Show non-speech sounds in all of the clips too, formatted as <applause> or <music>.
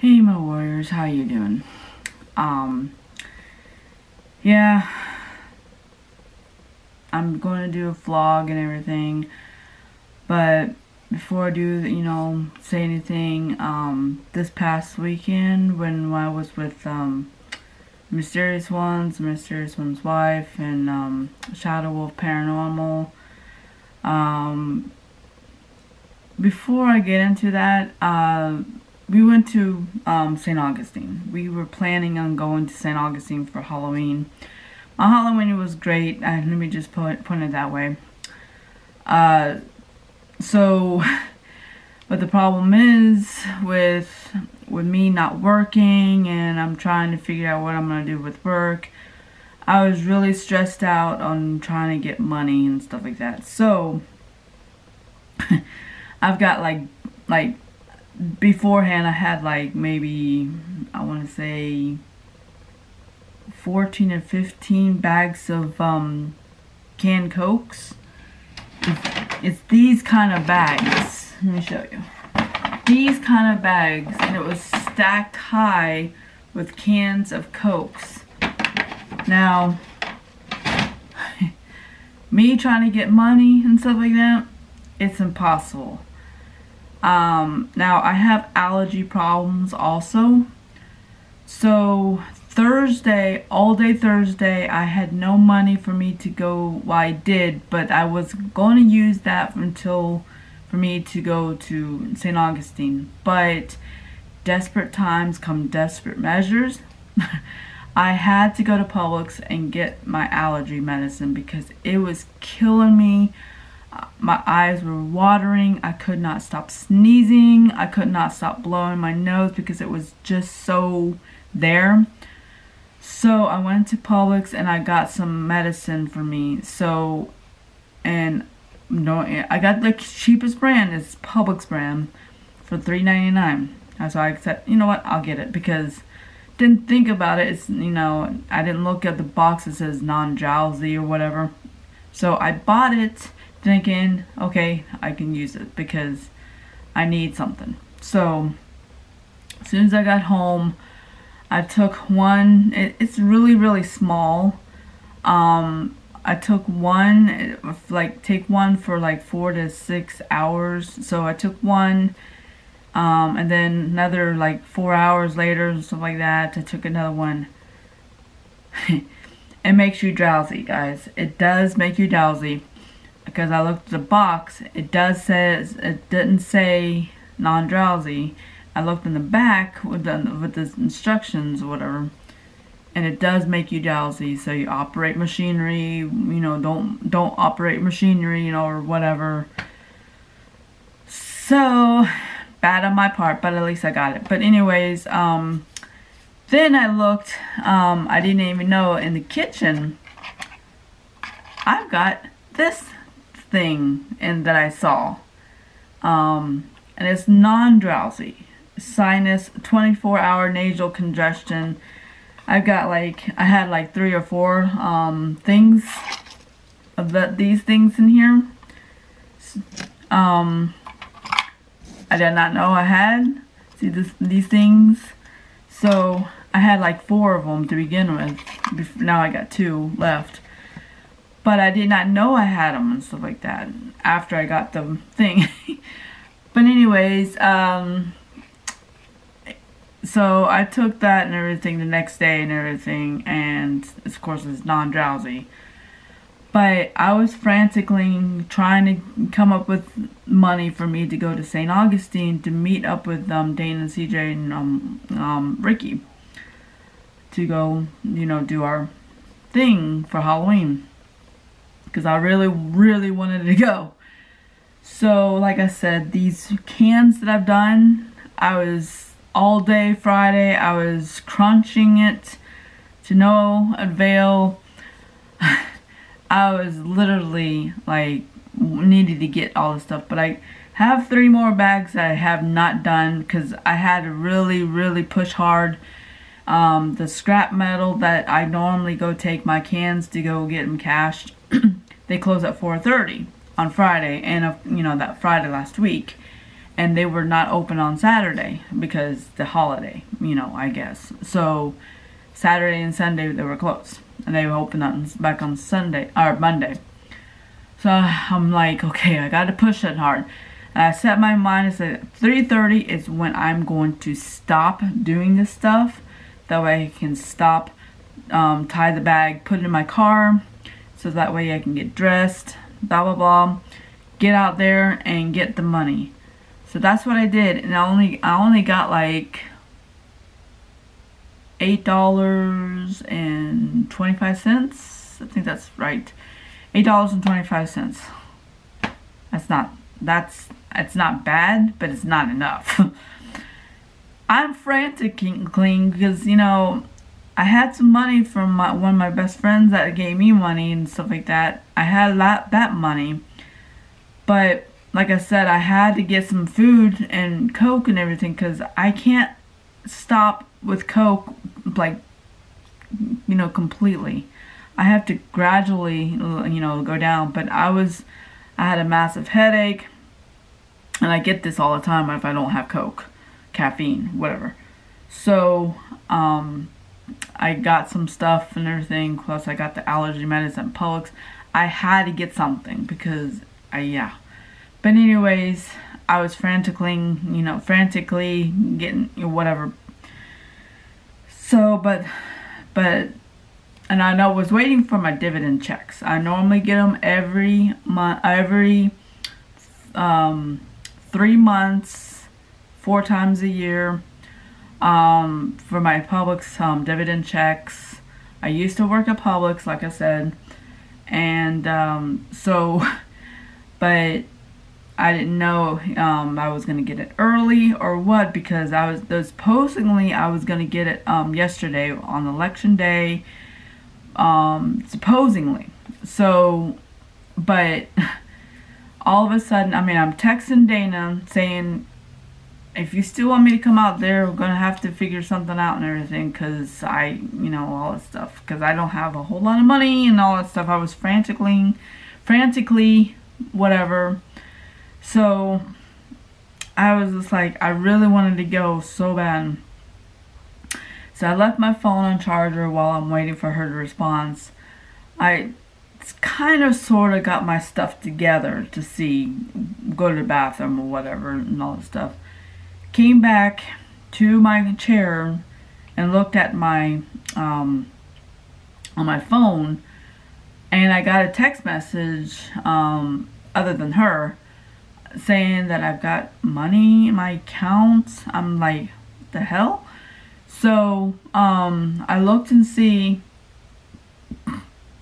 Hey my warriors, how you doing? Um yeah I'm going to do a vlog and everything but before I do you know say anything um this past weekend when I was with um Mysterious Ones, Mysterious One's wife and um Shadow Wolf Paranormal um before I get into that uh we went to um, St. Augustine. We were planning on going to St. Augustine for Halloween. My Halloween was great. Uh, let me just put, put it that way. Uh, so, <laughs> but the problem is with with me not working and I'm trying to figure out what I'm going to do with work. I was really stressed out on trying to get money and stuff like that. So, <laughs> I've got like like beforehand I had like maybe I want to say 14 or 15 bags of um, canned cokes. It's, it's these kind of bags. Let me show you. These kind of bags and it was stacked high with cans of cokes. Now <laughs> me trying to get money and stuff like that it's impossible um, now I have allergy problems also. So Thursday, all day Thursday, I had no money for me to go, well I did, but I was going to use that until, for me to go to St. Augustine. But desperate times come desperate measures. <laughs> I had to go to Publix and get my allergy medicine because it was killing me my eyes were watering. I could not stop sneezing. I could not stop blowing my nose because it was just so there. So I went to Publix and I got some medicine for me. So, and no, I got the cheapest brand. It's Publix brand for $3.99. So I said, you know what, I'll get it because didn't think about it. It's, you know, I didn't look at the box that says non-drowsy or whatever. So I bought it thinking, okay, I can use it because I need something. So, as soon as I got home, I took one, it, it's really, really small. Um, I took one, like, take one for like four to six hours. So I took one, um, and then another like four hours later, and stuff like that, I took another one. <laughs> it makes you drowsy, guys. It does make you drowsy because I looked at the box, it does says it didn't say non-drowsy. I looked in the back with the with the instructions or whatever, and it does make you drowsy. So you operate machinery, you know, don't don't operate machinery, you know, or whatever. So bad on my part, but at least I got it. But anyways, um, then I looked. Um, I didn't even know in the kitchen. I've got this thing and that I saw. Um, and it's non-drowsy. Sinus, 24-hour nasal congestion. I've got like, I had like three or four um, things of the, these things in here. Um, I did not know I had. See this, these things? So I had like four of them to begin with. Now I got two left. But I did not know I had them and stuff like that after I got the thing. <laughs> but anyways, um, so I took that and everything the next day and everything and of course it's non-drowsy. But I was frantically trying to come up with money for me to go to St. Augustine to meet up with um, Dana and CJ and um, um, Ricky to go, you know, do our thing for Halloween because I really, really wanted to go. So, like I said, these cans that I've done, I was all day Friday, I was crunching it to no avail. <laughs> I was literally like needed to get all the stuff, but I have three more bags that I have not done because I had to really, really push hard. Um, the scrap metal that I normally go take my cans to go get them cashed <clears throat> they close at 4.30 on Friday and, you know, that Friday last week. and they were not open on Saturday because the holiday, you know, I guess. So Saturday and Sunday they were closed, and they opened on back on Sunday or Monday. So I'm like, okay, I got to push it hard. And I set my mind and said 3:30 is when I'm going to stop doing this stuff. That way I can stop, um, tie the bag, put it in my car, so that way I can get dressed, blah blah blah, get out there and get the money. So that's what I did, and I only I only got like eight dollars and twenty five cents. I think that's right, eight dollars and twenty five cents. That's not that's it's not bad, but it's not enough. <laughs> I'm frantic and clean because you know I had some money from my, one of my best friends that gave me money and stuff like that. I had a lot that money, but like I said, I had to get some food and Coke and everything because I can't stop with Coke like you know completely. I have to gradually you know go down. But I was I had a massive headache, and I get this all the time if I don't have Coke, caffeine, whatever. So um, I got some stuff and everything. Plus I got the allergy medicine Publix. I had to get something because I yeah but anyways, I was frantically, you know, frantically getting whatever. So, but, but, and I know I was waiting for my dividend checks. I normally get them every month, every um, three months, four times a year um, for my Publix um, dividend checks. I used to work at Publix, like I said, and um, so, <laughs> but I didn't know um, I was gonna get it early or what because I was those supposedly I was gonna get it um, yesterday on election day um, supposedly so but <laughs> all of a sudden I mean I'm texting Dana saying if you still want me to come out there we're gonna have to figure something out and everything because I you know all that stuff because I don't have a whole lot of money and all that stuff I was frantically frantically whatever so I was just like, I really wanted to go so bad. So I left my phone on charger while I'm waiting for her to respond. I kind of sort of got my stuff together to see, go to the bathroom or whatever and all that stuff. Came back to my chair and looked at my, um, on my phone and I got a text message, um, other than her, saying that I've got money in my account. I'm like, the hell? So, um, I looked and see,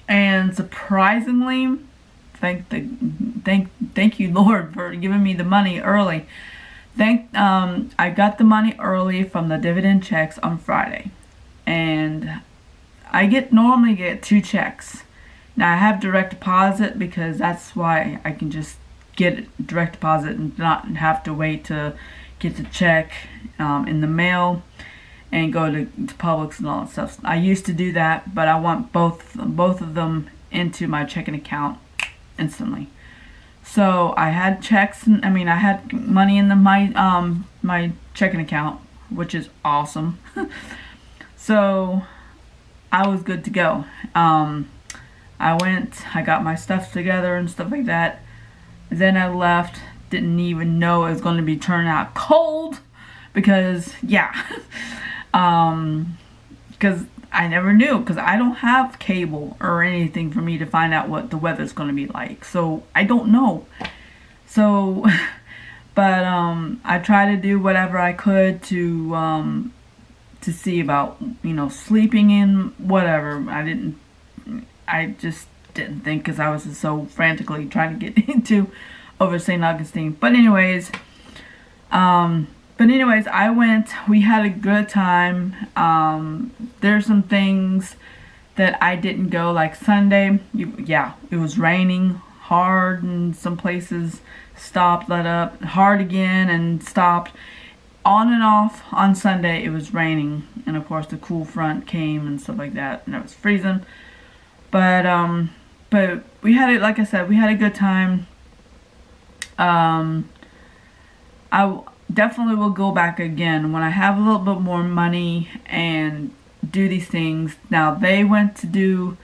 and surprisingly, thank the thank thank you <laughs> Lord for giving me the money early. Thank um, I got the money early from the dividend checks on Friday, and I get normally get two checks. Now I have direct deposit because that's why I can just get direct deposit and not have to wait to get the check um, in the mail and go to, to Publix and all that stuff. I used to do that, but I want both both of them into my checking account instantly. So I had checks, and I mean I had money in the, my um my checking account, which is awesome. <laughs> so I was good to go. Um, I went, I got my stuff together and stuff like that. Then I left, didn't even know it was going to be turning out cold because, yeah, <laughs> um, because I never knew because I don't have cable or anything for me to find out what the weather's going to be like. So I don't know. So, <laughs> but um, I try to do whatever I could to um, to see about you know sleeping in whatever. I didn't. I just didn't think because I was so frantically trying to get <laughs> into over St. Augustine. But anyways, um, but anyways, I went, we had a good time. Um, there's some things that I didn't go like Sunday. You, yeah, it was raining hard and some places stopped, let up, hard again and stopped. On and off on Sunday it was raining and of course the cool front came and stuff like that and it was freezing. But um but we had it, like I said, we had a good time. Um, I definitely will go back again when I have a little bit more money and do these things. Now they went to do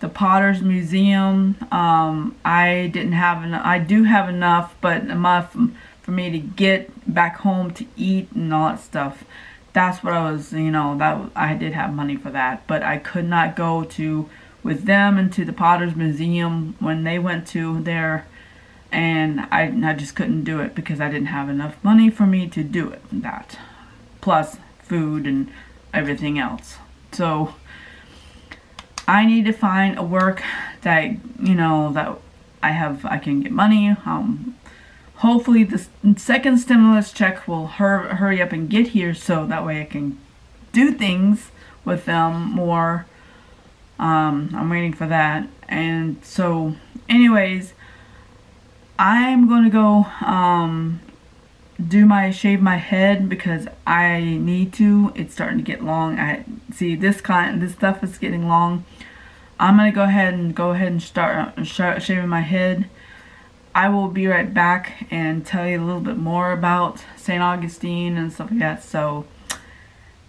the Potter's Museum. Um, I didn't have enough. I do have enough, but enough for me to get back home to eat and all that stuff. That's what I was, you know, that I did have money for that, but I could not go to with them into the Potter's Museum when they went to there and I, I just couldn't do it because I didn't have enough money for me to do it that. Plus food and everything else. So I need to find a work that you know that I have I can get money. Um hopefully the second stimulus check will hur hurry up and get here so that way I can do things with them more. Um, I'm waiting for that. And so, anyways, I'm going to go um, do my shave my head because I need to. It's starting to get long. I see this kind this stuff is getting long. I'm gonna go ahead and go ahead and start uh, shaving my head. I will be right back and tell you a little bit more about St. Augustine and stuff like that. So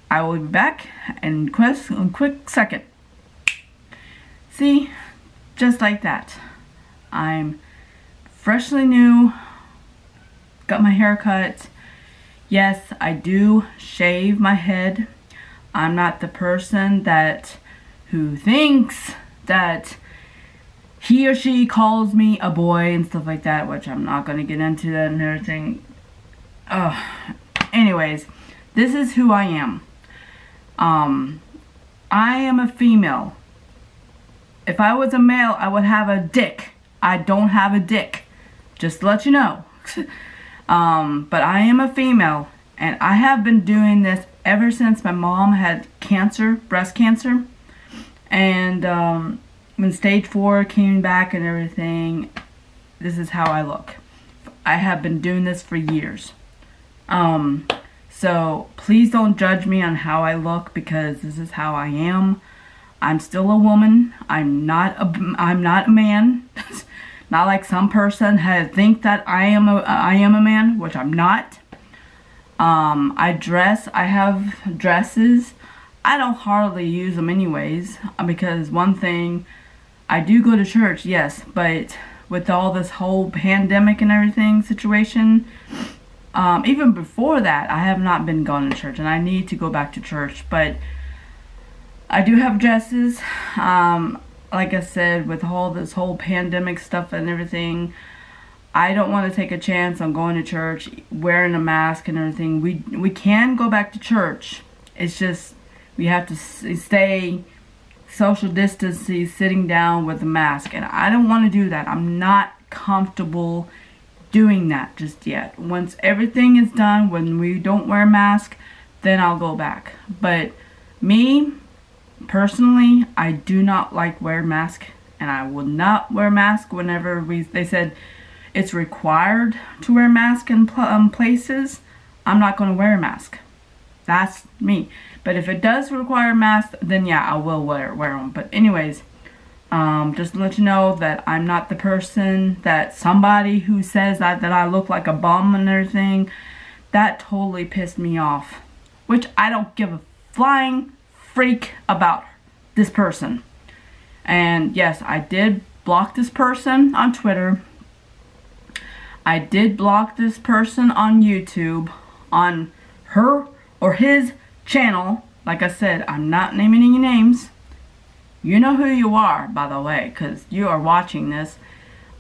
I will be back in quick, in quick second. See, just like that. I'm freshly new, got my hair cut. Yes, I do shave my head. I'm not the person that who thinks that he or she calls me a boy and stuff like that, which I'm not going to get into that and everything. Ugh. Anyways, this is who I am. Um, I am a female. If I was a male, I would have a dick. I don't have a dick. Just to let you know. <laughs> um, but I am a female. And I have been doing this ever since my mom had cancer, breast cancer. And um, when stage four came back and everything, this is how I look. I have been doing this for years. Um, so please don't judge me on how I look because this is how I am. I'm still a woman. I'm not a, I'm not a man. <laughs> not like some person has think that I am a I am a man, which I'm not. Um, I dress. I have dresses. I don't hardly use them anyways because one thing, I do go to church, yes, but with all this whole pandemic and everything situation, um, even before that, I have not been going to church, and I need to go back to church, but I do have dresses. Um, like I said, with all this whole pandemic stuff and everything, I don't want to take a chance on going to church, wearing a mask and everything. We we can go back to church. It's just we have to stay social distancing, sitting down with a mask, and I don't want to do that. I'm not comfortable doing that just yet. Once everything is done, when we don't wear a mask, then I'll go back. But me, Personally, I do not like wear mask and I will not wear mask whenever we they said it's required to wear mask in um, places. I'm not going to wear a mask. That's me. But if it does require a mask, then yeah, I will wear wear them. But anyways, um, just to let you know that I'm not the person that somebody who says that, that I look like a bum and everything, that totally pissed me off. Which I don't give a flying freak about this person. And yes, I did block this person on Twitter. I did block this person on YouTube on her or his channel. Like I said, I'm not naming any names. You know who you are, by the way, because you are watching this.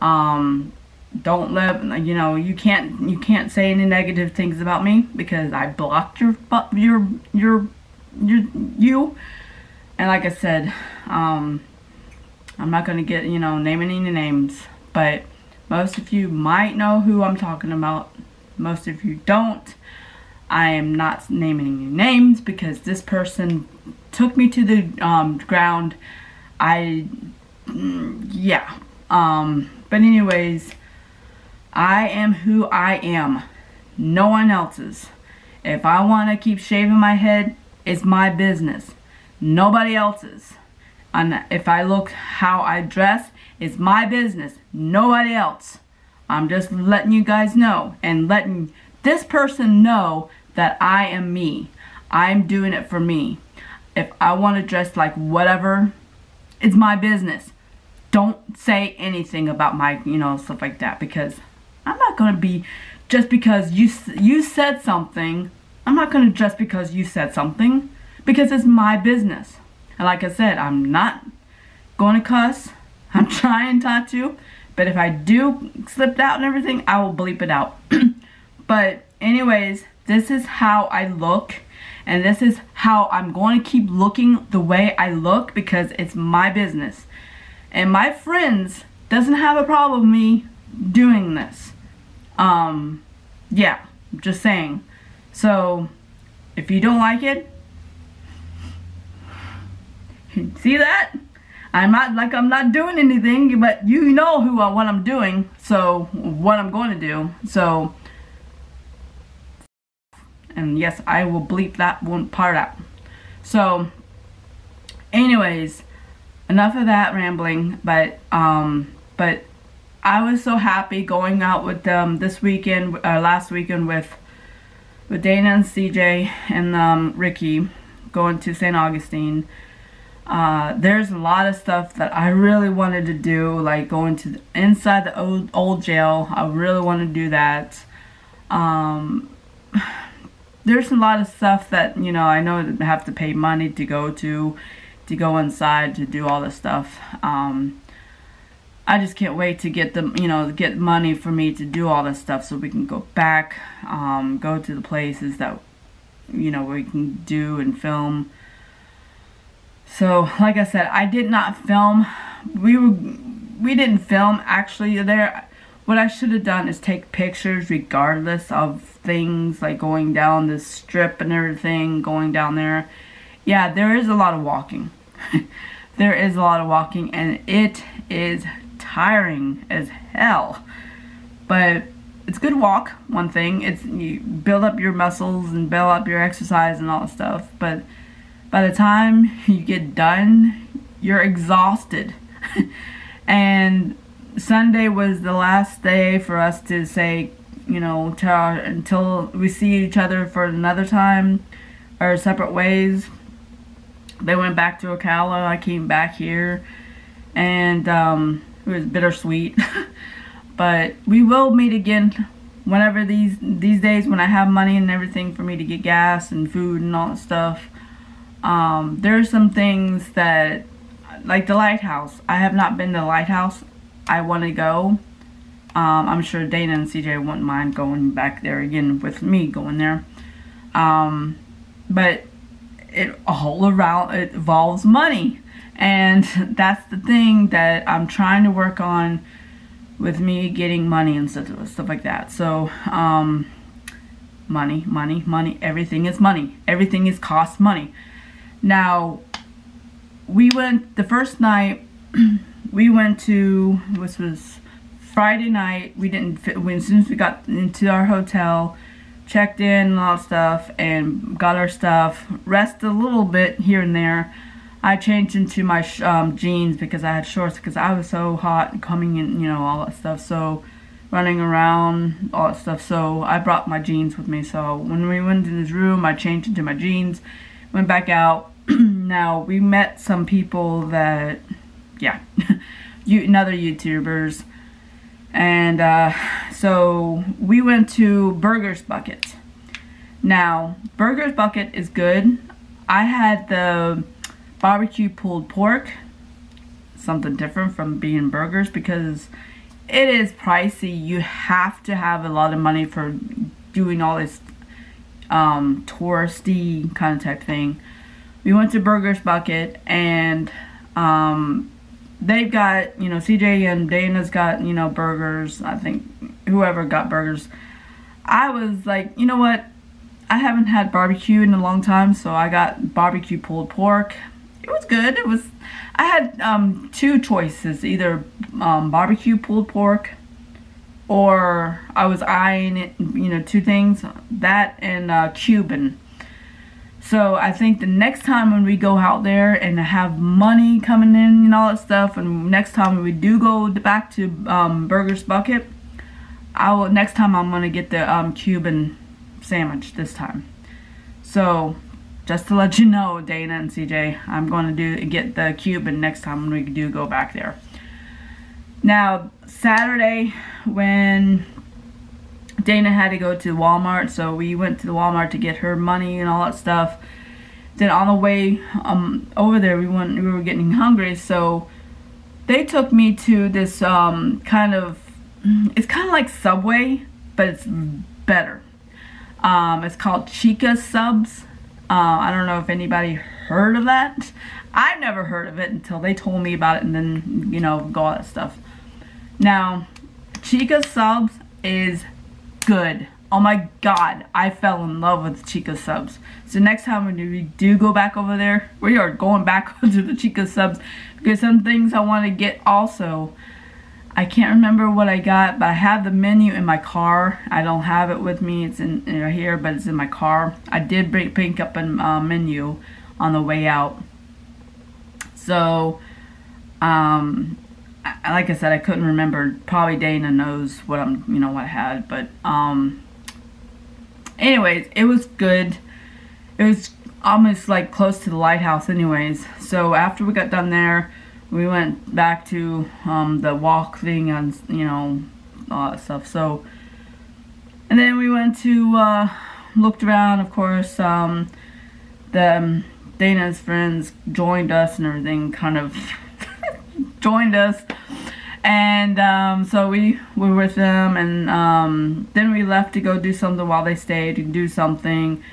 Um, don't let you know you can't you can't say any negative things about me because I blocked your your your you, you. And like I said, um, I'm not going to get, you know, naming any names. But most of you might know who I'm talking about. Most of you don't. I am not naming any names because this person took me to the um, ground. I, yeah. Um, but anyways, I am who I am. No one else's. If I want to keep shaving my head, it's my business. Nobody else's. And if I look how I dress, it's my business. Nobody else. I'm just letting you guys know and letting this person know that I am me. I'm doing it for me. If I want to dress like whatever, it's my business. Don't say anything about my, you know, stuff like that because I'm not going to be just because you you said something. I'm not going to just because you said something because it's my business. And like I said, I'm not going to cuss. <laughs> I'm trying not to. But if I do slip out and everything, I will bleep it out. <clears throat> but anyways, this is how I look. And this is how I'm going to keep looking the way I look because it's my business. And my friends doesn't have a problem with me doing this. Um, yeah, just saying. So, if you don't like it, <laughs> see that? I'm not like I'm not doing anything, but you know who uh, what I'm doing, so what I'm going to do. So, and yes, I will bleep that one part out. So, anyways, enough of that rambling. But um, but I was so happy going out with them this weekend, uh, last weekend with with Dana and CJ and um, Ricky going to St. Augustine uh, there's a lot of stuff that I really wanted to do, like going to the, inside the old, old jail. I really want to do that. Um, <sighs> there's a lot of stuff that, you know, I know I have to pay money to go to, to go inside to do all this stuff. Um, I just can't wait to get the, you know, get money for me to do all this stuff so we can go back, um, go to the places that, you know, we can do and film. So, like I said, I did not film. We were, we didn't film actually there. What I should have done is take pictures regardless of things like going down the strip and everything, going down there. Yeah, there is a lot of walking. <laughs> there is a lot of walking and it is tiring as hell. But it's good walk, one thing. It's you build up your muscles and build up your exercise and all that stuff. But by the time <laughs> you get done, you're exhausted. <laughs> and Sunday was the last day for us to say, you know, our, until we see each other for another time, our separate ways. They went back to Ocala. I came back here, and um, it was bittersweet. <laughs> but we will meet again whenever these these days when I have money and everything for me to get gas and food and all that stuff. Um, there are some things that, like the lighthouse. I have not been to the lighthouse. I want to go. Um, I'm sure Dana and CJ wouldn't mind going back there again with me going there. Um, but it all around it involves money, and that's the thing that I'm trying to work on with me getting money and stuff, stuff like that. So, um, money, money, money. Everything is money. Everything is cost money. Now, we went, the first night, <clears throat> we went to, which was Friday night, we didn't, fit, when, as soon as we got into our hotel, checked in and all stuff, and got our stuff, rested a little bit here and there, I changed into my um, jeans because I had shorts because I was so hot coming in, you know, all that stuff. So running around, all that stuff. So I brought my jeans with me. So when we went in his room, I changed into my jeans, went back out, <clears throat> now we met some people that yeah <laughs> you another youtubers and uh, so we went to burgers bucket now burgers bucket is good i had the barbecue pulled pork something different from being burgers because it is pricey you have to have a lot of money for doing all this um, touristy kind of type thing we went to Burgers Bucket and um, they've got, you know, CJ and Dana's got, you know, burgers. I think whoever got burgers. I was like, you know what? I haven't had barbecue in a long time, so I got barbecue pulled pork. It was good. It was, I had um, two choices, either um, barbecue pulled pork or I was eyeing it, you know, two things, that and uh, Cuban. So I think the next time when we go out there and have money coming in and all that stuff, and next time we do go back to um, Burgers Bucket, I will next time I'm gonna get the um, Cuban sandwich this time. So just to let you know, Dana and CJ, I'm going to do get the Cuban next time we do go back there. Now, Saturday, when Dana had to go to Walmart, so we went to the Walmart to get her money and all that stuff. Then on the way um, over there, we went. We were getting hungry, so they took me to this um, kind of. It's kind of like Subway, but it's better. Um, it's called Chica Subs. Uh, I don't know if anybody heard of that. I've never heard of it until they told me about it and then, you know, all that stuff. Now, Chica Subs is good. Oh my god, I fell in love with Chica Subs. So next time when we do go back over there, we are going back <laughs> to the Chica Subs because some things I want to get also I can't remember what I got, but I have the menu in my car. I don't have it with me. It's in, here, but it's in my car. I did bring, pick up a uh, menu on the way out. So, um, like I said, I couldn't remember. Probably Dana knows what I'm, you know, what I had. But, um, anyways, it was good. It was almost like close to the lighthouse anyways. So after we got done there, we went back to um, the walk thing and you know all that stuff. So and then we went to uh, looked around of course um, the um, Dana's friends joined us and everything kind of <laughs> joined us. And um, so we were with them and um, then we left to go do something while they stayed to do something.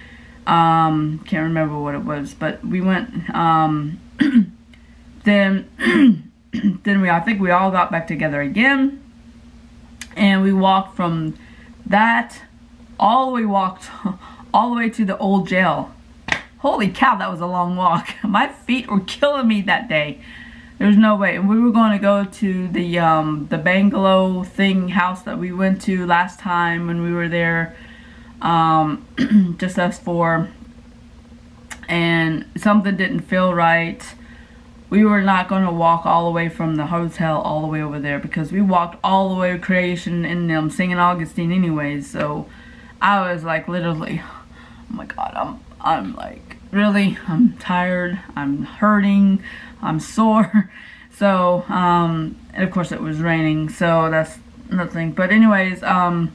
Um, can't remember what it was but we went um, <clears throat> then <clears throat> then we I think we all got back together again. And we walked from that all the way walked <laughs> all the way to the old jail. Holy cow that was a long walk. <laughs> My feet were killing me that day. There's no way. And we were going to go to the um the bungalow thing house that we went to last time when we were there um <clears throat> just us four. And something didn't feel right we were not going to walk all the way from the hotel all the way over there because we walked all the way to creation and um, St. Augustine anyways so I was like literally oh my god I'm I'm like really I'm tired I'm hurting I'm sore <laughs> so um and of course it was raining so that's nothing but anyways um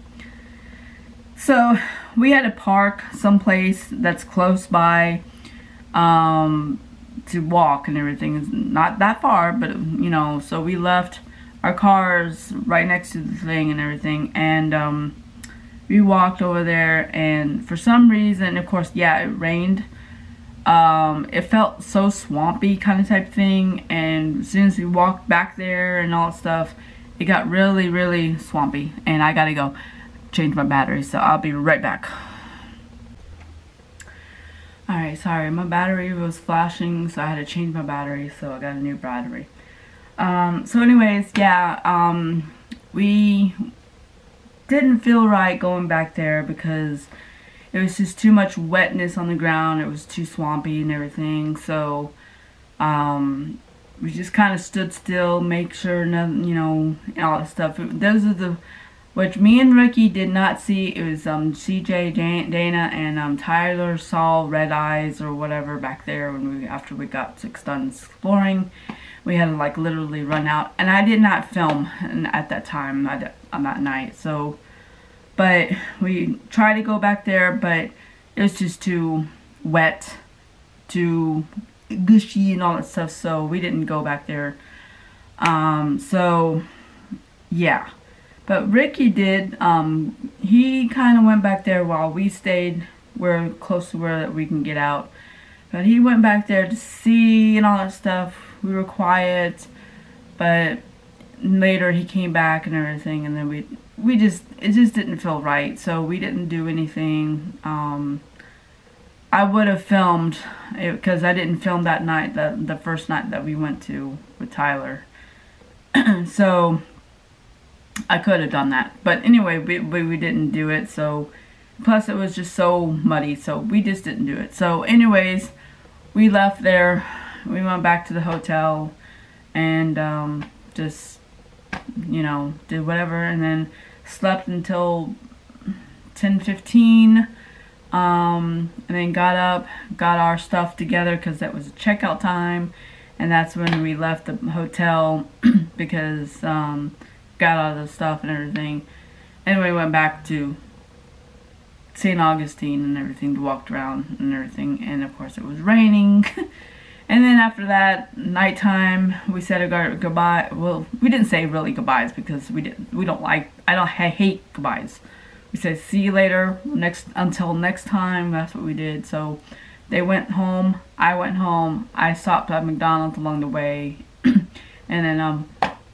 so we had to park someplace that's close by um to walk and everything. It's not that far, but you know, so we left our cars right next to the thing and everything, and um, we walked over there. And for some reason, of course, yeah, it rained. Um, it felt so swampy kind of type thing, and as soon as we walked back there and all that stuff, it got really, really swampy, and I gotta go change my battery. So I'll be right back. Alright, sorry, my battery was flashing, so I had to change my battery, so I got a new battery. Um, so anyways, yeah, um, we didn't feel right going back there because it was just too much wetness on the ground, it was too swampy and everything, so, um, we just kind of stood still, make sure nothing, you know, all that stuff. Those are the which me and Ricky did not see. It was um, CJ, Dana, and um, Tyler saw red eyes or whatever back there when we after we got six done exploring. We had to like literally run out, and I did not film at that time on that night. So, but we tried to go back there, but it was just too wet, too gushy and all that stuff. So we didn't go back there. Um, so yeah. But Ricky did, um, he kind of went back there while we stayed. We're close to where that we can get out. But he went back there to see and all that stuff. We were quiet, but later he came back and everything, and then we we just it just didn't feel right, so we didn't do anything. Um, I would have filmed it because I didn't film that night, the the first night that we went to with Tyler. <clears throat> so I could have done that. But anyway, we, we, didn't do it. So, plus it was just so muddy. So we just didn't do it. So anyways, we left there. We went back to the hotel and um, just, you know, did whatever. And then slept until 10:15 um, and then got up, got our stuff together because that was a checkout time, and that's when we left the hotel <clears throat> because um, got all the stuff and everything. Anyway, we went back to St. Augustine and everything, walked around and everything, and of course it was raining. <laughs> and then after that, nighttime, we said a goodbye. Well, we didn't say really goodbyes because we didn't. We don't like. I don't. I hate goodbyes. We said see you later. Next until next time. That's what we did. So they went home. I went home. I stopped at McDonald's along the way, <clears throat> and then um,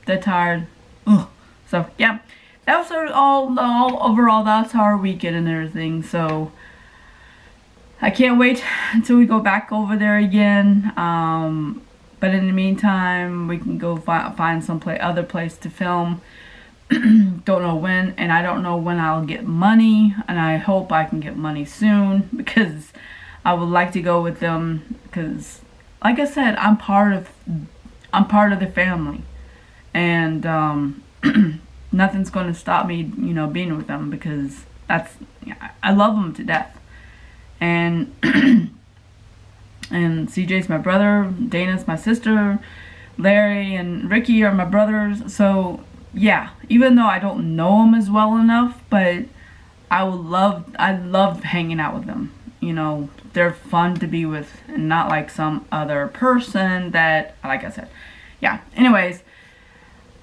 they're tired. Ugh. So yeah. That was all, all overall that's our weekend and everything. So I can't wait <laughs> until we go back over there again. Um, but in the meantime we can go fi find some other place to film. <clears throat> Don't know when and I don't know when I'll get money and I hope I can get money soon <laughs> because I would like to go with them because like I said I'm part of I'm part of the family and um, <clears throat> nothing's going to stop me, you know, being with them because that's I love them to death. And <clears throat> and CJ's my brother, Dana's my sister, Larry and Ricky are my brothers. So yeah, even though I don't know them as well enough, but I would love I love hanging out with them. You know, they're fun to be with and not like some other person that like I said. Yeah. Anyways,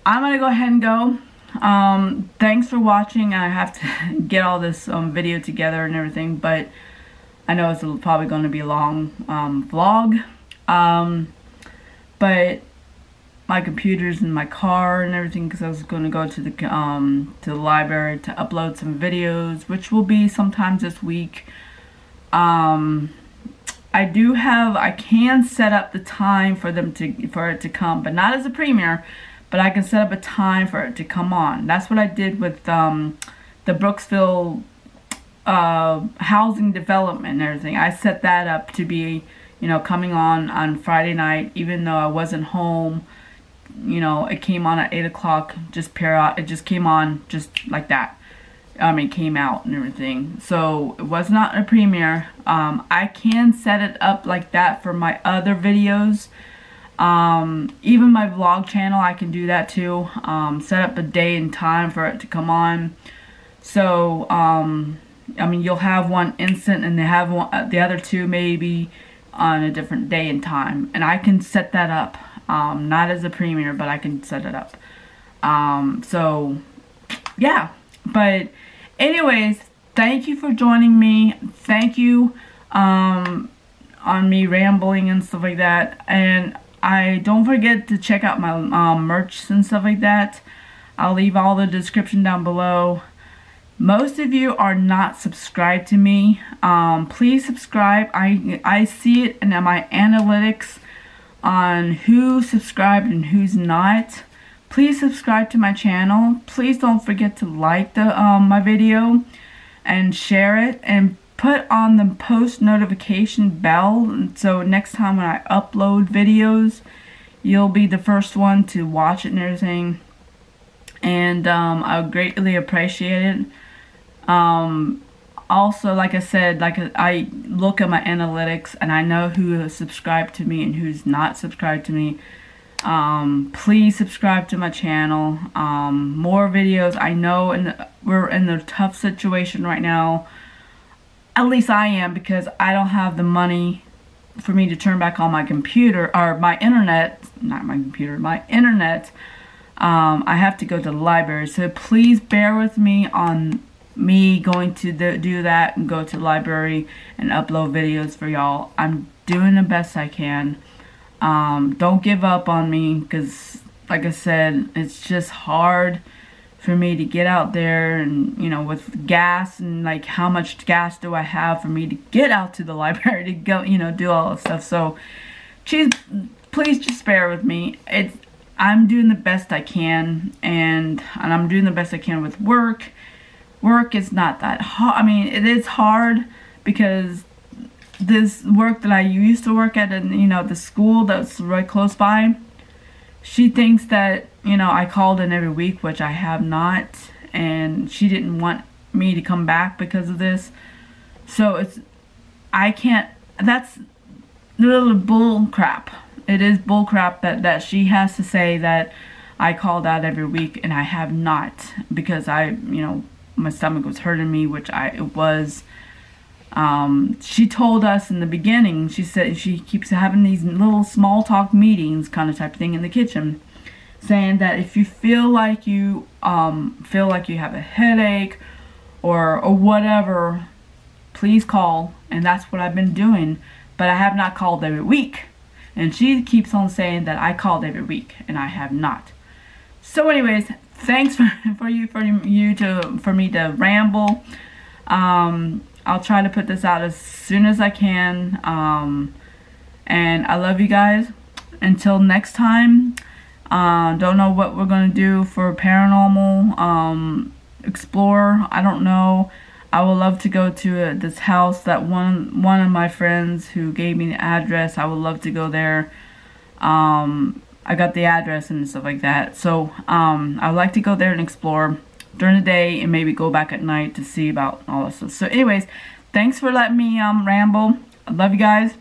I'm gonna go ahead and go um, thanks for watching. I have to <laughs> get all this um, video together and everything, but I know it's probably going to be a long um, vlog. Um, but my computer's in my car and everything because I was going to go to the um, to the library to upload some videos, which will be sometimes this week. Um, I do have, I can set up the time for them to, for it to come, but not as a premiere but I can set up a time for it to come on. That's what I did with um, the Brooksville uh, housing development and everything. I set that up to be, you know, coming on on Friday night, even though I wasn't home. You know, it came on at 8 o'clock, just period. It just came on just like that. I mean, came out and everything. So it was not a premiere. Um, I can set it up like that for my other videos um, even my vlog channel, I can do that too. Um, set up a day and time for it to come on. So, um, I mean, you'll have one instant and they have one, uh, the other two maybe on a different day and time. And I can set that up. Um, not as a premiere, but I can set it up. Um, so, yeah. But anyways, thank you for joining me. Thank you um, on me rambling and stuff like that. And I don't forget to check out my um, merch and stuff like that. I'll leave all the description down below. Most of you are not subscribed to me. Um, please subscribe. I, I see it in my analytics on who subscribed and who's not. Please subscribe to my channel. Please don't forget to like the um, my video and share it and put on the post notification bell so next time when I upload videos you'll be the first one to watch it and everything. And um, I would greatly appreciate it. Um, also like I said like I look at my analytics and I know who has subscribed to me and who's not subscribed to me. Um, please subscribe to my channel. Um, more videos. I know and we're in a tough situation right now at least I am because I don't have the money for me to turn back on my computer or my internet, not my computer, my internet. Um, I have to go to the library. So please bear with me on me going to the, do that and go to the library and upload videos for y'all. I'm doing the best I can. Um, don't give up on me because like I said, it's just hard for me to get out there and you know with gas and like how much gas do I have for me to get out to the <laughs> library to go you know do all this stuff. So please please just bear with me. It's I'm doing the best I can and and I'm doing the best I can with work. Work is not that hard I mean it is hard because this work that I used to work at and you know the school that's right close by she thinks that, you know, I called in every week, which I have not. and she didn't want me to come back because of this. So it's I can't that's little bull crap. It is bull crap that, that she has to say that I called out every week and I have not because I, you know, my stomach was hurting me, which I it was. Um, she told us in the beginning, she said she keeps having these little small talk meetings kind of type thing in the kitchen, saying that if you feel like you um, feel like you have a headache or or whatever, please call. And that's what I've been doing, but I have not called every week. And she keeps on saying that I called every week, and I have not. So, anyways, thanks for, <laughs> for you for you to for me to ramble. Um, I'll try to put this out as soon as I can. Um, and I love you guys. Until next time, uh, don't know what we're gonna do for paranormal um, explore. I don't know. I would love to go to uh, this house that one one of my friends who gave me the address. I would love to go there. Um, I got the address and stuff like that. So um, I would like to go there and explore during the day and maybe go back at night to see about all this stuff. So anyways, thanks for letting me um, ramble. I love you guys.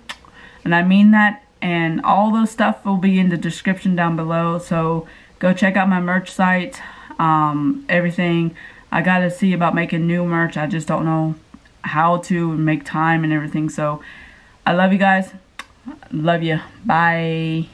And I mean that. And all the stuff will be in the description down below. So go check out my merch site. Um, everything. I got to see about making new merch. I just don't know how to make time and everything. So I love you guys. Love you. Bye.